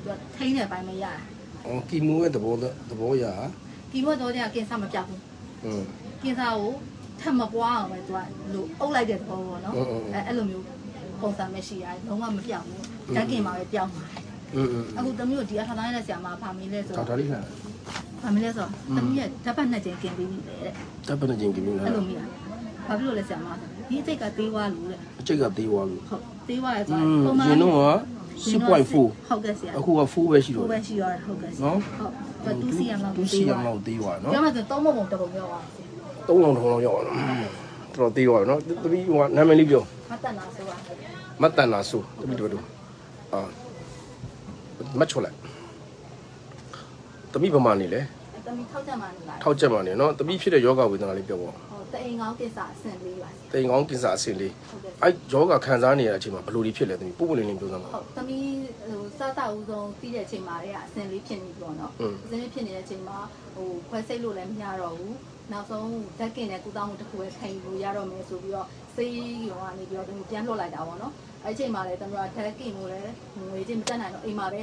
သူထိန်းတဲ့ဘိုင်းမရတာ အော်ကီမိုရဲ့သဘောသဘောရာ ကီမိုတော့တဲ့ကင်ဆာမပြောက်ဘူး อืม ကင်ဆာကိုထပ်မပွားအောင်ပဲသူကလို့အုပ်လိုက်တဲ့သဘောပေါ့နော် ဟုတ်ဟုတ်ဟုတ် အဲအဲ့လိုမျိုးပုံစံမရှိရတယ်လုံးဝမပြောက်ဘူးဓာတ်ကင်မှာပဲပြောက်မှာ อืมอืม အခုသမီးတို့ဒီအထောက်ထားရတဲ့ဆရာမဗာမီလဲဆို ထောက် တော့ ထားလိမ့်မယ် ဗာမီလဲဆိုတော့သမီးရဲ့ဓာတ်ပတ်နှစ်ကျင်ကင်ပေးနေတယ်တဲ့ တပ်ပနေချင်းကီမိုလား အဲ့လိုမျိုးဘာဖြစ်လို့လဲဆရာမဒီအစိတ်ကသေးသွားလို့တဲ့ အချိတ်ကသေးသွားလို့ ဟုတ်သေးသွားရဲဆို อื တော့ มရင်တော့က 6.4ဟုတ်ကဲ့ဆရာအခုက4ပဲရှိကိုတော့ပဲရှိရတယ်ဟုတ်ကဲ့ဆရာနော်ဟုတ်သူစီရမှာသူစီရမှာသေးသွားနော်ပြောမှဆိုသုံးမပုံတစ်ပုံပြောပါဆရာသုံးလုံးထုံလုံးရောက်အောင်တော်တော်သေးသွားနော်တပီးဟိုနာမည်လေးပြောမတက်နာဆိုတာမတ်တန်နာဆိုတပီးတို့တို့အာမတ်ချောလိုက်တပီးဗမာနေလေတမီထောက်ကြမှာနေလားထောက်ချက်မှနေနော်တပီးဖြစ်တဲ့ယောဂဝေဒနာလေးပြောပေါ့ဟု တ်တအိမ်ကောင်းကိစ္စအဆင့်လေးပါဆရာတိမ်ကောင်းကိစ္စအဆင့်လေးဟုတ်ကဲ့အဲ့ယောဂခံစားနေရတဲ့အချိန်မှာဘယ်လိုတွေဖြစ်လဲတပီးပို့ပို့လင်းလင်းပြောစမ်းပါဟုတ်တမီဟိုစတာဦးဆုံးပြီးတဲ့အချိန်မှာတည်းကအဆင့်လေးဖြစ်နေပြီပေါ့နော်อืมအဆင့်လေးဖြစ်နေတဲ့အချိန်မှာဟိုခွဲစိတ်လို့လည်းမရတော့ဘူးနောက်ဆုံးဓာတ်ကင်နဲ့ကုသမှုတစ်ခုပဲခံယူလို့ရတော့မယ်ဆိုပြီးတော့စေးရုံကနေပြီးတော့သူပြန်လွှတ်လိုက်တာပေါ့နော်အဲ့အချိန်မှာလည်းတမီကဓာတ်ကင်ကိုလည်းငွေချင်းမတက်နိုင်တော့အိမ်မှာပဲ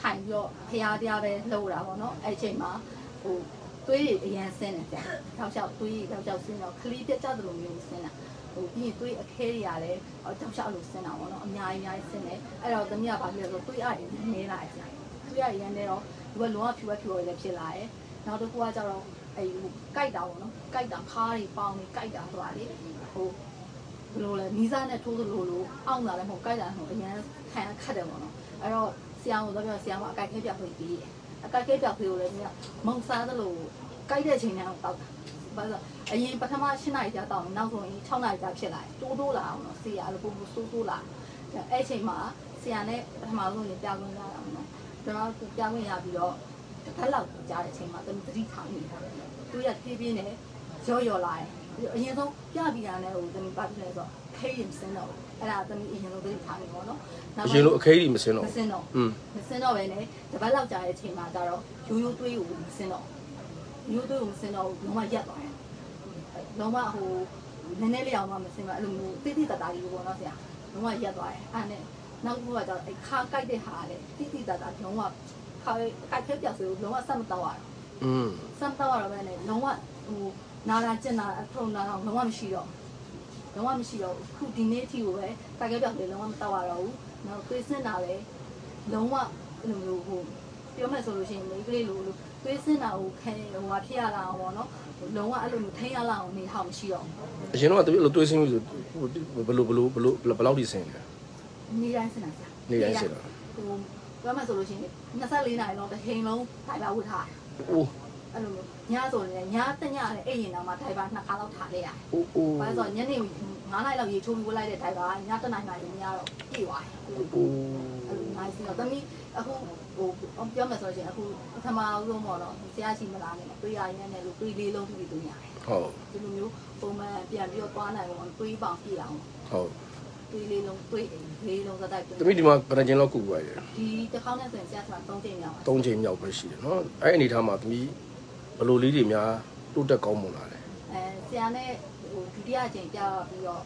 ထိုင်ပြီးတော့ဖျားတရားပဲလှုပ်တာပေါ့နော်အဲ့အချိန်မှာဟို သွေးတွေအရန်ဆင်းတယ်ကြာတောက်လျှောက်သွေးတွေတောက်လျှောက်ဆင်းတော့ခလီးပြတ်ကြသလိုမျိုးဆင်းတာဟိုပြီးရင်သွေးအခဲတွေကလည်းတောက်လျှောက်လို့ဆင်းတာပေါ့နော်အများကြီးအများကြီးဆင်းတယ်အဲ့တော့သမီးကဘာဖြစ်လဲဆိုသွေးအားတွေနေလာတယ်ကြာသွေးအားတွေနေတော့ဒီကလုံးဝဖြူဝဲဖြူဝဲလည်းဖြစ်လာတယ်နောက်တစ်ခုကကျတော့အဲ့ဟိုကြိုက်တာပေါ့နော်ကြိုက်တာခါးတွေပေါင်းတွေကြိုက်တာဆိုတာလေဟိုဘယ်လိုလဲမီးစားနဲ့ထိုးသလိုလိုအောင့်လာလည်းမဟုတ်ကြိုက်တာမဟုတ်အရင်ခံခတ်တယ်ပေါ့နော်အဲ့တော့ဆရာကိုတော့ပြောဆရာကအကြိုက်ခဲပြဖွေးပြီးတယ် အကြိုက်ခဲပြဖွေးကိုလည်းမြမုံစားသလိုကြိုက်တဲ့ချိန်တိုင်းတောက်တာဘာလို့အရင်ပထမ၈နာရီကြာတောက်နောက်ဆုံးရင်6နာရီကြာဖြစ်လာတယ်တိုးတိုးလာအောင်နော်ဆရာအဲ့လိုပုံပုံဆိုးဆိုးလာအဲ့ချိန်မှာဆရာနဲ့ပထမဆုံးရင်ပြခွင့်ရတာပေါ့နော်ကျွန်တော်ပြခွင့်ရပြီးတော့တစ်ခါလောက်ကြားတဲ့အချိန်မှာသူသတိထားနေတာသူရပြေးပြင်းနဲ့ရော့ရော့လာတယ်အရင်ဆုံးပြပြီးတာနဲ့ဟိုသူပါပြလဲဆိုခေးရင်စင်းတော့ အဲ့ဒါသမီးအရင်လိုသိထားတယ်ပေါ့နော်အရင်လိုအခဲကြီးမစင်းတော့မစင်းတော့မစင်းတော့ပဲလေတပတ်လောက်ကြာတဲ့အချိန်မှာကျတော့ရိုးရိုးသွေးကိုမစင်းတော့ရိုးသွေးကိုမစင်းတော့လုံးဝရက်သွားတယ်လုံးဝဟိုနည်းနည်းလေးအောင်မှမစင်းပါအဲ့လိုမျိုးတိတိတတာကြီးပေါ့နော်ဆရာလုံးဝရက်သွားတယ်အဲ့နဲ့နောက်ခုကကျတော့အဲ့ခါကြိုက်တဲ့ဟာလေတိတိတတာလုံးဝခါကြိုက်ခဲ့ပြဆိုလုံးဝဆက်မတော့ရတော့อืมဆက်မတော့ရတော့ပဲလေလုံးဝဟိုနာလာကျင်နာအထုံနာတော့လုံးဝမရှိတော့ လုံးဝမရှိတော့ခုဒီနေ့အထိကိုပဲကြိုက်ခဲပြောက်စေလုံးဝမတော့ရတော့ဘူးနောက်သွေးစင်းတာလည်းလုံးဝအဲ့လိုမျိုးဟိုပြောမယ်ဆိုလို့ရှိရင်မိန်းကလေးလိုလိုသွေးစင်းတာကိုခဲဟိုဟာဖြစ်ရလာအောင်ပေါ့နော်လုံးဝအဲ့လိုမျိုးထိန်းရလာအောင်နေဟောင်မရှိတော့အရင်တော့တပီးလိုတွေးစင်းပြီးဆိုဘယ်လိုဘယ်လိုဘယ်လိုဘယ်လောက်ထိစင်းလဲဘူးနေတိုင်းစင်တာကြာနေတိုင်းစင်းတာဟိုပြောမယ်ဆိုလို့ရှိရင်24နာရီလုံးတစ်ချိန်လုံးထိုင်ပါဝတ်ထားအိုး အဲ့လိုမျိုးညဆိုရင်ညတညလည်းအိပ်ရင်တော့မှထိုင်ပါနှစ်ခါလောက်ထားလိုက်ရတယ်အိုးအိုးဘာလို့ဆိုညနေ9နာရီလောက်ရေချိုးပြီးဝတ်လိုက်တဲ့ထိုင်ပါညတနာရီမှညတော့ပြေးသွားတယ်အိုးအဲ့လိုနိုင်စီတော့တမီးအခုဟိုပြောမယ်ဆိုရင်အခုပထမဆုံးပေါ့နော်ဆရာရှိမလားနဲ့တွေးရရင်လည်းလို့တွေးလေးလုံးပြီးတွေးရတယ်ဟုတ်ဒီလိုမျိုးပုံမှန်ပြန်ပြီးတော့သွားနိုင်အောင်တွေးပေါင်ပြည့်အောင်ဟုတ်တွေးလေးလုံးတွေးလေးလုံးသတ်တိုက်တပီးဒီမှာဗရဂျင်လောက်ကုပွားရတယ်ဒီတစ်ခေါက်နဲ့ဆိုရင်ဆရာက3ချိန်မြောက်၃ချိန်မြောက်ပဲရှိတယ်နော်အဲ့အနေထားမှာတပီး ဘယ်လိုလေးတွေများတိုးတက်ကောင်းမွန်လာလဲအဲဆရာနဲ့ဟိုဒုတိယအချိန်ပြပြီးတော့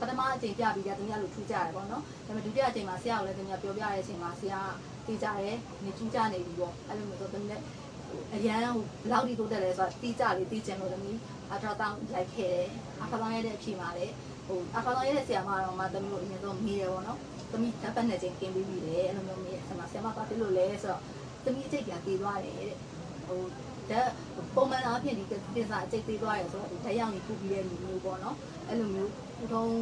ပထမအချိန်ပြပြီးတော့တမီးလို့ထူးကြရတယ်ပေါ့နော်ဒါပေမဲ့ဒုတိယအချိန်မှာဆရာကလည်းတမီးပြောပြတဲ့အချိန်မှာဆရာတေးကြတယ်နေထူးကြနေပြီပေါ့အဲ့လိုမျိုးဆိုတမီးလည်းအရန်ဟိုဘလောက်ဒီတိုးတက်လဲဆိုတော့တီးကြလေးတီးကျင်လို့တမီးအထောက်တောင်းရိုက်ခဲ့တယ်အထောက်တောင်းရတဲ့အချိန်မှာလည်းဟိုအထောက်တောင်းရတဲ့ဆရာမတော်မှတမီးတို့အရင်ဆုံးမေးတယ်ပေါ့နော်သမီးတပ်ပတ်နေချင်းกินပြီးပြီလေအဲ့လိုမျိုးမေးဆရာမဆရာမဘာဖြစ်လို့လဲဆိုတော့သမီးအကျိတ်ပြန်တည်သွားတယ်တဲ့ဟို ဒါပုံမှန်အားဖြင့်ဒီကိစ္စအကျိတ်တည်သွားတယ်ဆိုတော့ဓာတ်ရောင်ကြီးကုပြီးတဲ့လူမျိုးပေါ့နော်အဲ့လိုမျိုးဥထုံး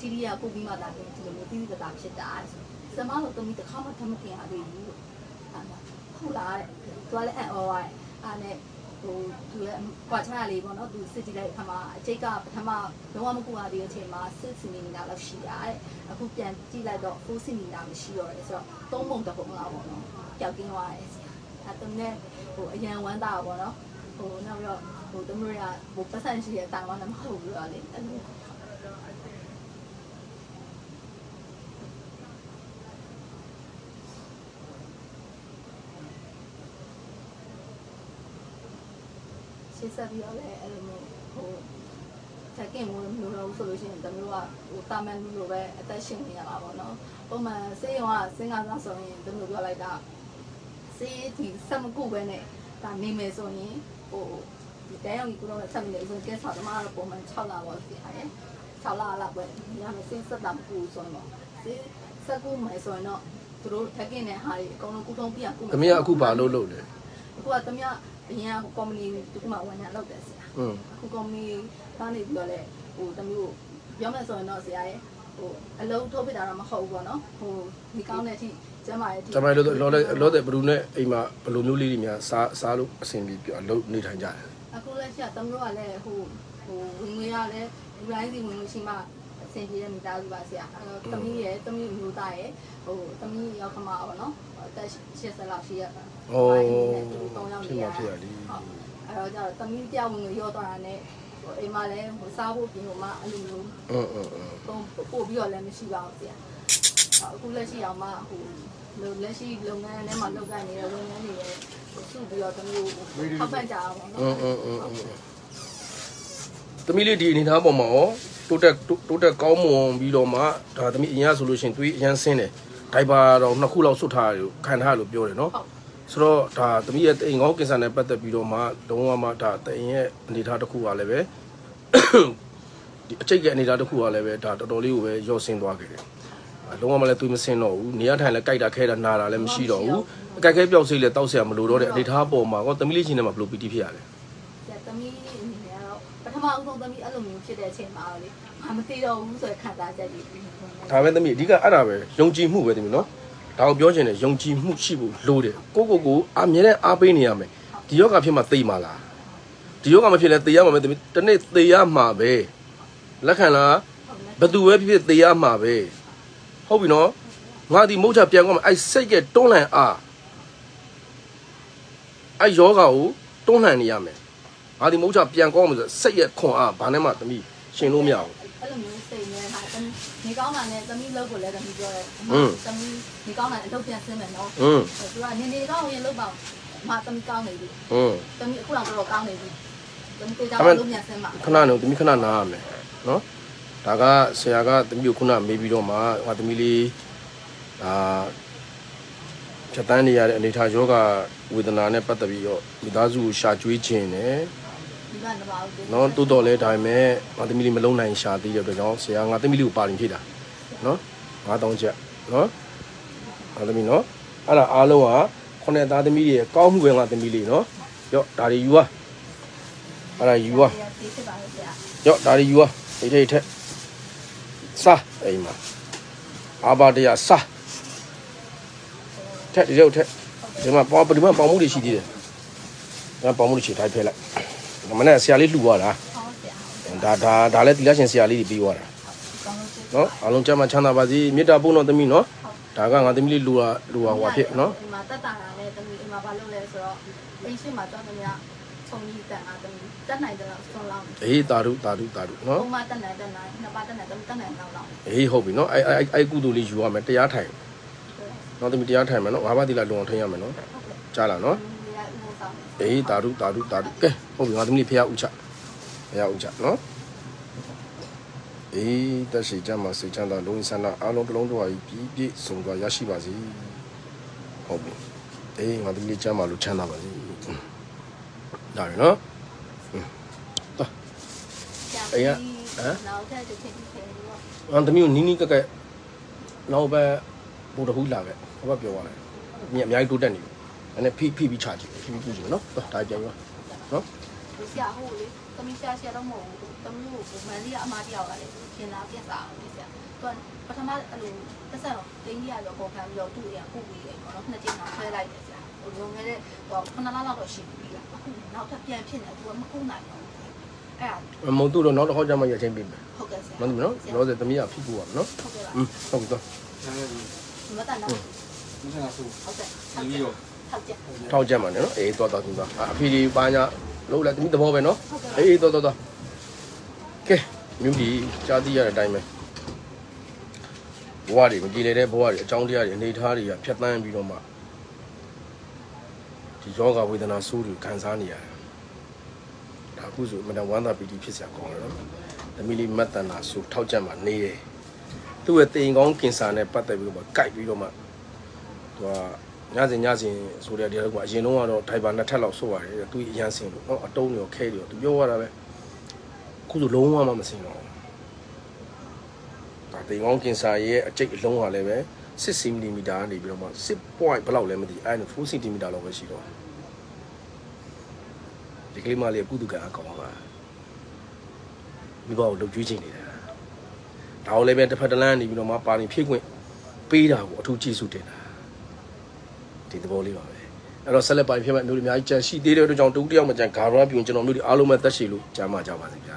တီရီယာကုပြီးမှသာပြင်ဒီလိုမျိုးတီးတတာဖြစ်တာဆရာမတို့သမီးတစ်ခါမှထမတင်ရသေးဘူးလို့အဲ့ဒါဟုတ်လားတဲ့သူကလည်းအံ့ဩရတယ်အားနဲ့ဟိုသူရဲ့ကွာချရလေးပေါ့နော်သူစစ်ကြည့်လိုက်အခါမှာအကျိတ်ကပထမလုံးဝမကူရသေးတဲ့အချိန်မှာစစ်စီနေတာလောက်ရှိတာတဲ့အခုပြန်ကြည့်လိုက်တော့ဖိုးစီနေတာမရှိတော့တယ်ဆိုတော့သုံးပုံတစ်ပုံလောက်ပေါ့နော်ပျောက်ကင်းသွားတယ်ဆရာ အဲတမနဲ့ဟိုအရန်ဝမ်းတာပေါ့နော်ဟိုနောက်ပြီးတော့ဟိုတမရဟိုပတ်စံရှိတဲ့တာဝန်လည်းမဟုတ်ဘူးတော့လေအဲ့လိုရှင်းဆက်ပြီးတော့လည်းအဲ့လိုမျိုးဟိုတက်ကင်မိုးမျိုးတော့ဆိုလို့ရှိရင်တမျိုးကဟိုတာမန်လူလိုပဲအသက်ရှင်နေရတာပေါ့နော်ပုံမှန်စေးရုံကစင်ကားသားဆိုရင်တမျိုးပြောလိုက်တာ စေးဒီဆက်မကုပဲနဲ့ဒါနေမယ်ဆိုရင်ဟိုဒီတဲအောင်ကြီးကတော့ဆက်မနေဆိုရင်ကဲဆောက်တမကတော့ပုံမှန်6လပေါ့ဆရာရဲ့6လလောက်ပဲညမစင်းဆက်တာမကုဆိုရင်တော့စေးဆက်ကုမယ်ဆိုရင်တော့သူတို့ထက်ကင်းတဲ့ဟာတွေအကုန်လုံးကုထုံးပြကုသမီးကအခုဘာလုပ်လို့လဲအခုကသမီးကအရင်ကကော်မတီတခုမှဝန်ထမ်းလုပ်တယ်ဆရာอืมအခုကော်မတီကနေပြီးတော့လေဟိုသမီးကိုပြောမယ်ဆိုရင်တော့ဆရာရဲ့ဟိုအလုံးထုတ်ပြတာတော့မဟုတ်ဘူးပေါ့နော်ဟိုဒီကောင်းတဲ့အထိ ကျမ်းမာရဲ့အထိကျွန်တော်တို့လောလောလောတဲ့ဘလူးနဲ့အိမ်မှာဘလူးမျိုးလေးတွေများစားစားလို့အဆင်ပြေပြအလုပ်နေထိုင်ကြတယ်အခုလက်ရှိကသမီးတို့ကလည်းဟိုဟိုဝင်ငွေရလည်းလူတိုင်းစီဝင်ငွေရှိမှအဆင်ပြေတဲ့မိသားစုပါဆရာအဲတော့သမီးရဲ့သမီးမျိုးသားရဲ့ဟိုသမီးရောက်ခမပါပေါ့နော်အသက်80လောက်ရှိရတာ။အော်3ယောက်ဖြစ်နေရမှာဖြစ်ရလीဟုတ်အဲ့တော့ကျတော့သမီးပြောင်းဝင်ရောသွားတာနဲ့ဟိုအိမ်မှာလည်းဟိုစားဖို့ပြင်လို့မှအလိုလို။အင်းအင်းအင်းပုံပို့ပြီးတော့လည်းမရှိပါဘူးဆရာ အခုလက်ရှိအောင်မှဟိုလက်ရှိလုပ်ငန်းထဲမှာလုပ်ကိုင်နေတဲ့လုပ်ငန်းတွေရဲ့စုပြီးတော့သမီးကိုထောက်ပံ့ကြအောင်ပေါ့အနော်င်းအင်းအင်းအင်းသမီးလေးဒီအနေထားပေါ်မှာရောတိုးတက်တိုးတက်ကောင်းမွန်ပြီးတော့မှဒါသမီးအရင်ကဆိုလို့ရှိရင်သွေးအရင်ဆင်းတယ်ဒိုင်ပါတော့နှစ်ခုလောက်ဆွတ်ထားတယ်ခံထားလို့ပြောတယ်နော်ဟုတ်ဆိုတော့ဒါသမီးရဲ့တိမ်ကောင်းကင်ဆာနဲ့ပတ်သက်ပြီးတော့မှလုံးဝမှဒါတိမ်ရဲ့အနေထားတစ်ခုကလည်းပဲဒီအကျိတ်ရဲ့အနေထားတစ်ခုကလည်းပဲဒါတော်တော်လေးကိုပဲရော့ဆင်းသွားခဲ့တယ်။ လုံးဝမလဲသွေးမဆင်းတော့ဘူး။နေရာထိုင်လဲကြိုက်တာခဲတာနာတာလည်းမရှိတော့ဘူး။အကြိုက်ခဲပျောက်စိတ်လည်းတောက်ဆရာမလိုတော့တဲ့အနေထားပေါ်မှာကောသမီးလေးချင်းထဲမှာဘယ်လိုပီတိဖြစ်ရလဲဆရာသမီးအနေနဲ့ကတော့ပထမအဆုံးသမီးအဲ့လိုမျိုးဖြစ်တဲ့အချိန်မှာတော့လေမမသိတော့ဘူးဆိုတဲ့ခံစားချက်ကြီးပြီး။ဒါပဲသမီးအဓိကအဲ့ဒါပဲယုံကြည်မှုပဲသမီးနော်။ဒါကိုပြောချင်တယ်ယုံကြည်မှုရှိဖို့လိုတယ်။ကိုကိုကိုအမြဲတမ်းအားပေးနေရမယ်။ဒီယောဂဖြစ်မှသိမှာလား။ဒီယောဂမဖြစ်လဲသိရမှာပဲသမီး။တနေ့သိရမှာပဲ။လက်ခံလားဘသူပဲဖြစ်ဖြစ်သေရမှာပဲ ဟုတ်ပြီနော်ငါဒီမုတ်ချပြန်ကောင်းအဲ့စိတ်ကတွန်းလှန်အားအဲ့ယောဂါကိုတွန်းလှန်နေရမယ်ငါဒီမုတ်ချပြန်ကောင်းမှာဆိုစိတ်ရဲ့ခွန်အားဘာနဲ့မှသမီးရှင်လို့မရဘူးအဲ့လိုမျိုးစိတ်နဲ့ဟာသမီးနေကောင်းတာနဲ့သမီးလုပ်ဖို့လည်းသမီးပြောတယ်သမီးနေကောင်းတာအလုပ်ပြန်ဆင်းမယ်နော်သူကနေနေကောင်းရင်လုပ်ပါမသမီးကောင်းနေပြီသမီးအခုလောက်တော့ကောင်းနေပြီသမီးတေချာလုပ်ပြန်ဆင်းပါခဏနေသမီးခဏနားရမယ်နော် ဒါကဆရာကသမီးကိုခုနမေးပြီးတော့မှဟိုသမီးလေးအာဖြတ်တန်းနေရတဲ့အနေထားယောဂဝေဒနာနဲ့ပတ်သက်ပြီးတော့မိသားစုကိုရှာကျွေးခြင်းနဲ့ဒီကနေပါဦးနော်တိုးတော်လဲဒါပေမဲ့ငါသမီးလေးမလုံးနိုင်ရှာသေးတဲ့အတွက်ကြောင့်ဆရာငါသမီးလေးကိုပါရင်ဖြစ်တာနော်ငါတောင်းချက်နော်ငါသမီးနော်အဲ့ဒါအားလုံးကခုနှစ်သားသမီးတွေရဲ့ကောင်းမှုပဲငါသမီးလေးနော်ရော့ဒါတွေယူပါအဲ့ဒါယူပါဒီဖြစ်ပါရဲ့ဆရာရော့ဒါတွေယူပါ ဒီထိတ်ထက်စားအိမ်မှာအာဘာတရားစားထက်ဒီရောက်ထက်ဒီမှာပေါဒီမှာပေါမှုတွေရှိသေးတယ်ဒီမှာပေါမှုတွေရှိတိုင်းဖဲလိုက်ဒီမနေ့ဆရာလေးလှူသွားတာဟုတ်ဆရာဟုတ်ဒါဒါဒါလည်းတိလရှင်ဆရာလေးတွေပြီးသွားတာကောင်းလို့ရှိနော်အားလုံးကျမ်းမချမ်းသာပါစေမေတ္တာပို့တော့သမီးနော်ဒါကငါသမီးလေးလူဟာလူဟာဟွာဖြစ်နော်ဒီမှာတက်တာနဲ့သမီးအိမ်မှာဘာလုပ်လဲဆိုတော့အိမ်ရှိမှာတော့သမီးက ချုံကြီးတက်တာသမီးတက်နိုင်တယ်လို့ဆုံးလောင်းအေးတာရုတာရုတာရုနော်ဘုံမှာတက်နိုင်တက်နိုင်နှစ်ပါးတက်နိုင်တက်နိုင်တော့တော့အေးဟုတ်ပြီနော်အဲအဲအဲကုသိုလ်လေးယူရမယ်တရားထိုင်နော်သမီးတရားထိုင်မယ်နော်ငါးပါးတိလာလုံအောင်ထိန်းရမယ်နော်ကြားလားနော်ဒီကဥပ္ပဆောင်အေးတာရုတာရုတာရုကဲဟုတ်ပြီငါသမီးလေးဖះဥချဖះဥချနော်အေးတက်ရှိကြမှာစိတ်ချမ်းသာလုံးဝဆန္ဒအားလုံးတစ်လုံးတော့ပြည့်ပြည့်စုံသွားရရှိပါစေဟုတ်ပြီအေးငါသမီးလေးကျမ်းမှာလို့ချမ်းသာပါစေ ဒါရနော်နောက်ထပ်တစ်ချိန်ချိန်ပြီးတော့။အန်သမီးကိုနီးနီးကက်ကက်နောက်ဘက်ဘူတဟူးလာခဲ့။ဘာပြောရလဲ။မြင်အများကြီးတိုးတက်နေပြီ။အဲ့နဲ့ဖိဖိပြီးချကြည့်ဖိပြီးပူကြည့်မယ်နော်။ဒါပြန်ရော။နော်ဒီဆရာဟိုလေသမီးဆရာဆရာတော့မဟုတ်ဘူးသမီးကိုမန်လေးကအမတယောက်ကလည်းခင်လာပြက်စားအောင်ဆရာသူကပထမအဲ့လိုတက်ဆက်တော့တင်းကြီးရတော့ပေါ်ခံပြီးတော့သူ့အရာပုတ်ပြီးတယ်ပေါ့နော်နှစ်ကြိမ်တော့ဆွဲလိုက်တယ်ဆရာ ဟိုလုံခဲ့တဲ့ဟိုခုနလလောက်တော့ရှိပြီလားအခုနောက်ထပ်ပြန်ဖြစ်နေသူကမကုနိုင်တော့ဘူးအဲ့ဒါ။မုံသူ့တော့နောက်တစ်ခေါက်ကျမှရချင်းပေးမယ်ဟုတ်ကဲ့ဆရာ။နော်သမီးနော်။လောဆယ်သမီးကဖိပူရမယ်နော်ဟုတ်ကဲ့ပါ။อืมဟုတ်ပြီတော့မတန်တော့မဆန်ဆူဟုတ်ကဲ့ဒီလိုဟုတ်ကဲ့။ထောက်ကြမှာနော်။အေးတော့တော့သူက။အဖေဒီပါညာလို့လဲသမီးသဘောပဲနော်ဟုတ်ကဲ့။အေးတော့တော့တော့။ကဲမြူဒီကြားသိရတဲ့အတိုင်းပဲ။ဘဝတွေမကြည်လေတဲ့ဘဝတွေအကြောင်းတရားတွေအနေထားတွေကဖြတ်တန်းပြီးတော့မှ ဒီယောဂဝေဒနာဆိုးတွေခံစားနေရတယ်။ဒါအခုဆိုအမတန်ဝမ်းသာပီတိဖြစ်စရာကောင်းတယ်နော်။သမီးလေးမတ်တန်တာဆိုထောက်ကြမှာနေတယ်။သူ့ရဲ့တိမ်ကောင်းကင်ဆာနဲ့ပတ်သက်ပြီးတော့မှကြိုက်ပြီးတော့မှသူကညစဉ်ညစဉ်ဆိုတဲ့တရားကအရင်တော့ကတော့ဒိုင်ဘာနှစ်ထပ်လောက်ဆို့ရတယ်သူအရန်စင်လို့နော်အတုံးရောခဲတယ်ရောသူပြောရတာပဲခုဆိုလုံးဝမစင်တော့ဒါတိမ်ကောင်းကင်ဆာရဲ့အကျိတ်အလုံးဟာလည်းပဲ 6 cm ကနေပြီးတော့မှ6 point ဘယ်လောက်လဲမသိအဲ့ဒါ4 cm လောက်ပဲရှိတော့ဒီကလေးမလေးကုသကအကောင်ပါမိဘကိုလှုပ်ကြွေးချင်နေတာဒါကိုလည်းပဲတစ်ဖက်တစ်လမ်းနေပြီးတော့မှပါရင်ဖြည့်ခွင့်ပေးတာကိုအထူးကျေးဇူးတင်တာဒီသဘောလေးပါပဲအဲ့တော့ဆက်လက်ပိုင်ဖြစ်မဲ့မျိုးတွေအများကြီးကြံရှိသေးတဲ့အတွက်ကြောင့်တူတယောက်မှကြံဂါရပြုံကျွန်တော်မျိုးတွေအားလုံးပဲသက်ရှိလို့ကြားမှာကြပါစေဗျာ